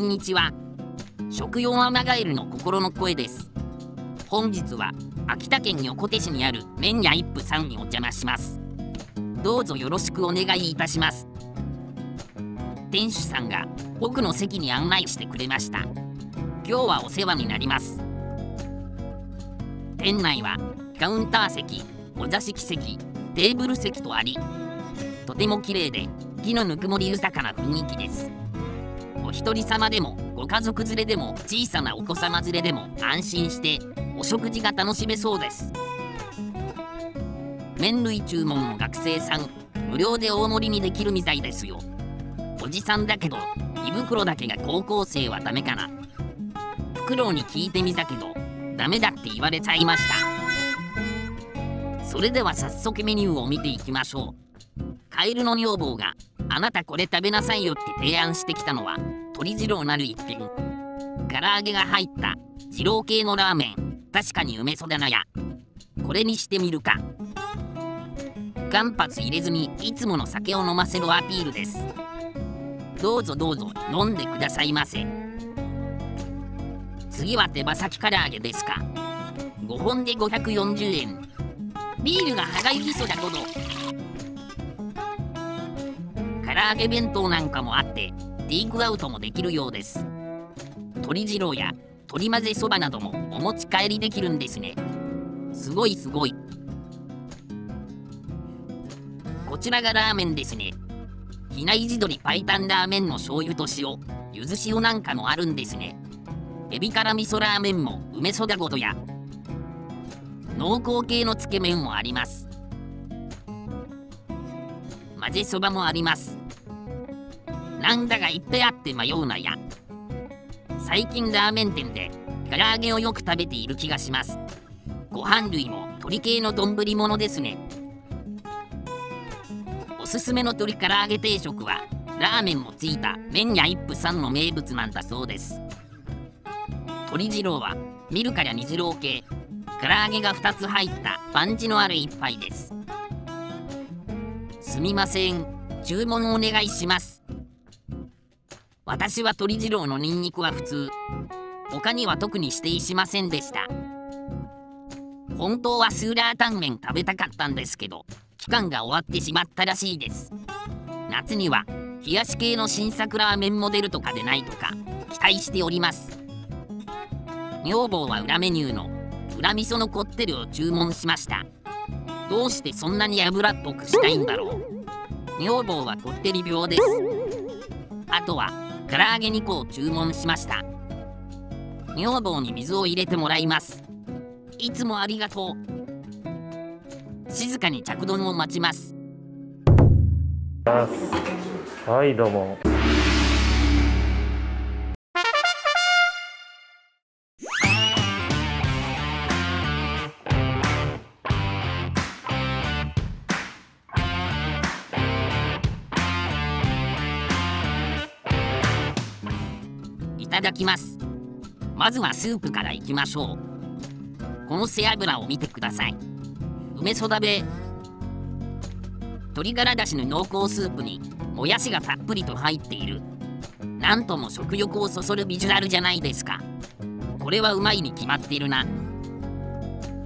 んにちは食用アマガエルの心の声です。本日は秋田県横手市にある麺屋一夫さんにお邪魔します。どうぞよろしくお願いいたします。店主さんが僕の席に案内してくれました。今日はお世話になります。店内はカウンター席お座敷席テーブル席とありとても綺麗で木のぬくもり豊かな雰囲気です。お一人様でもご家族連れでも小さなお子様連れでも安心してお食事が楽しめそうです。麺類注文の学生さん無料で大盛りにできるみたいですよ。おじさんだけど胃袋だけが高校生はダメかな。フクロウに聞いてみたけどダメだって言われちゃいました。それでは早速メニューを見ていきましょう。カエルの女房があなたこれ食べなさいよって提案してきたのは鶏二郎なる一品。唐揚げが入った二郎系のラーメン。確かに梅そだなや。これにしてみるか。間髪入れずにいつもの酒を飲ませるアピールです。どうぞどうぞ。飲んでくださいませ。次は手羽先唐揚げですか。5本で540円。ビールが歯がゆきそだほど。唐揚げ弁当なんかもあってテイクアウトもできるようです。鶏二郎や鶏混ぜそばなどもお持ち帰りできるんですね。すごいすごい。こちらがラーメンですね。比内地鶏白湯ラーメンの醤油と塩ゆず塩なんかもあるんですね。エビ辛味噌ラーメンも梅そだごとや濃厚系のつけ麺もあります。混ぜそばもあります。なんだがいっぺあって迷うなや。最近ラーメン店で唐揚げをよく食べている気がします。ご飯類も鶏系の丼物ですね。おすすめの鶏唐揚げ定食はラーメンもついた麺屋一夫さんの名物なんだそうです。鶏二郎は見るから二郎系唐揚げが2つ入ったパンチのある一杯です。すみません。注文お願いします。私は鶏二郎のニンニクは普通。他には特に指定しませんでした。本当はスーラータンメン食べたかったんですけど期間が終わってしまったらしいです。夏には冷やし系の新作ラーメンモデルとかでないとか期待しております。女房は裏メニューの裏味噌のこってりを注文しました。どうしてそんなに油っぽくしたいんだろう。女房はこってり病です。あとは唐揚げ2個を注文しました。女房に水を入れてもらいます。いつもありがとう。静かに着丼を待ちます。はいどうも。ただきます。まずはスープからいきましょう。この背脂を見てください。梅そだべ鶏ガラだしの濃厚スープにもやしがたっぷりと入っている。なんとも食欲をそそるビジュアルじゃないですか。これはうまいに決まっているな。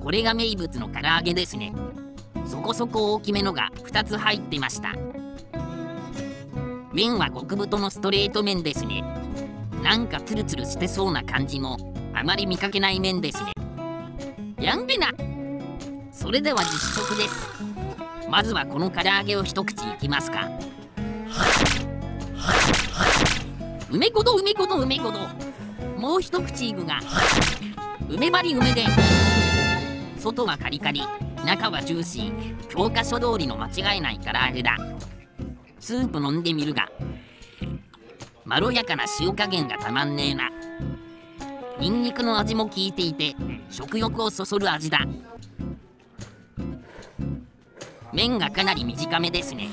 これが名物の唐揚げですね。そこそこ大きめのが2つ入ってました。麺は極太のストレート麺ですね。なんかツルツルしてそうな感じのあまり見かけない麺ですね。やんべな。それでは実食です。まずはこの唐揚げを一口いきますか。梅ごど梅ごど梅ごど。もう一口いくが梅張り梅で。外はカリカリ。中はジューシー。教科書通りの間違いない唐揚げだ。スープ飲んでみるが。まろやかな塩加減がたまんねえなニンニクの味も効いていて食欲をそそる味だ麺がかなり短めですね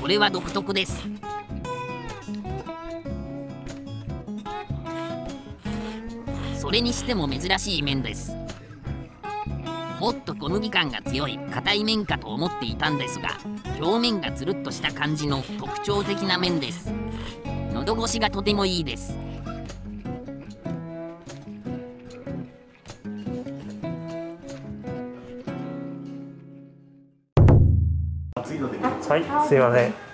これは独特ですそれにしても珍しい麺ですもっと小麦感が強い硬い麺かと思っていたんですが表面がつるっとした感じの特徴的な麺です喉越しがとてもいいですはい、すいません。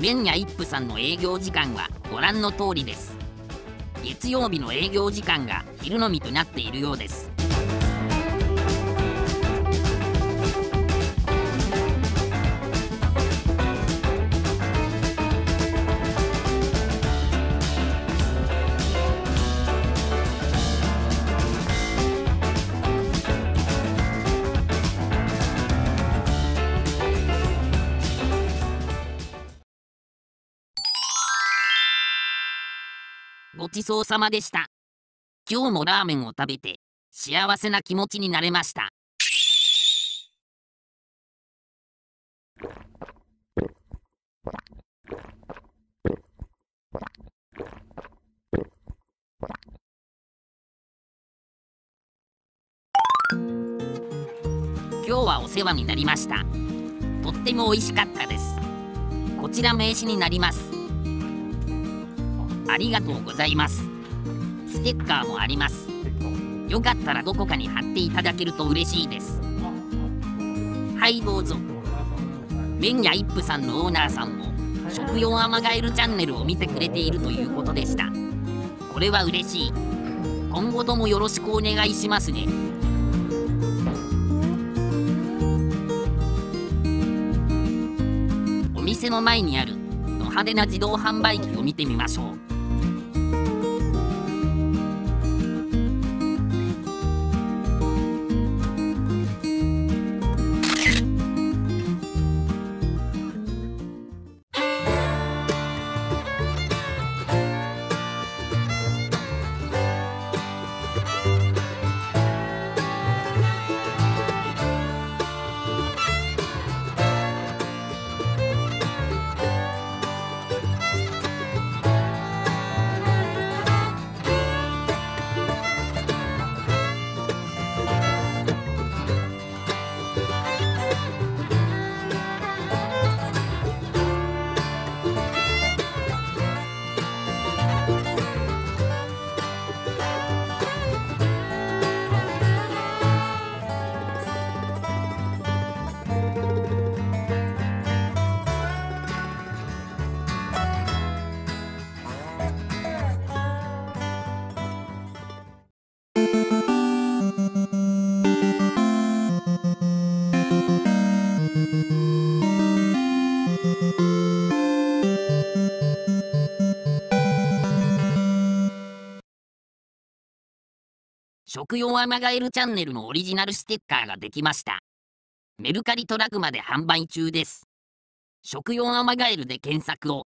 麺屋一夫さんの営業時間はご覧の通りです。月曜日の営業時間が昼飲みとなっているようです。ごちそうさまでした。今日もラーメンを食べて幸せな気持ちになれました。今日はお世話になりました。とっても美味しかったです。こちら名刺になります。ありがとうございます。ステッカーもあります。よかったらどこかに貼っていただけると嬉しいです。はいどうぞ麺屋一夫さんのオーナーさんも食用アマガエルチャンネルを見てくれているということでした。これは嬉しい。今後ともよろしくお願いしますね。お店の前にあるド派手な自動販売機を見てみましょう。食用アマガエルチャンネルのオリジナルステッカーができました。メルカリトラグマで販売中です。食用アマガエルで検索を。